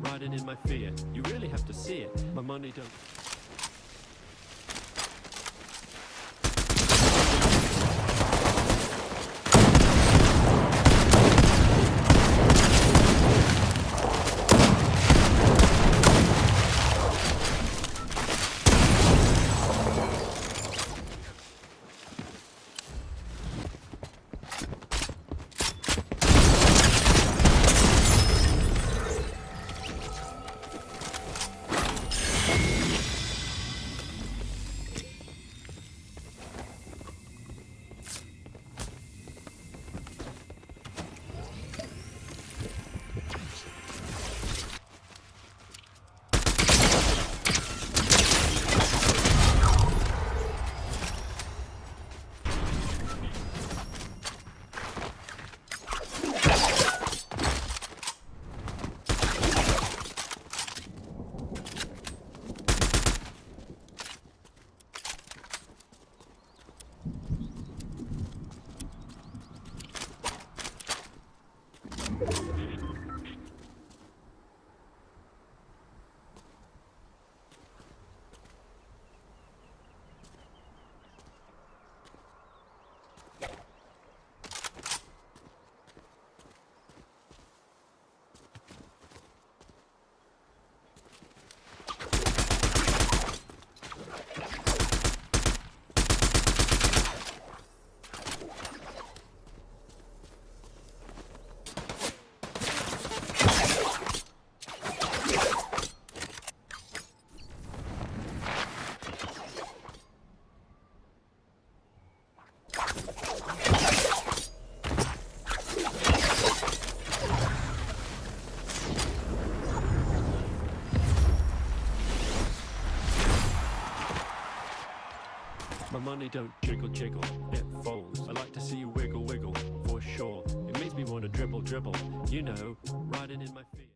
Riding in my Fiat. You really have to see it. My money don't. My money don't jiggle jiggle, it folds. I like to see you wiggle wiggle, for sure. It makes me want to dribble dribble. You know, riding in my Fiat.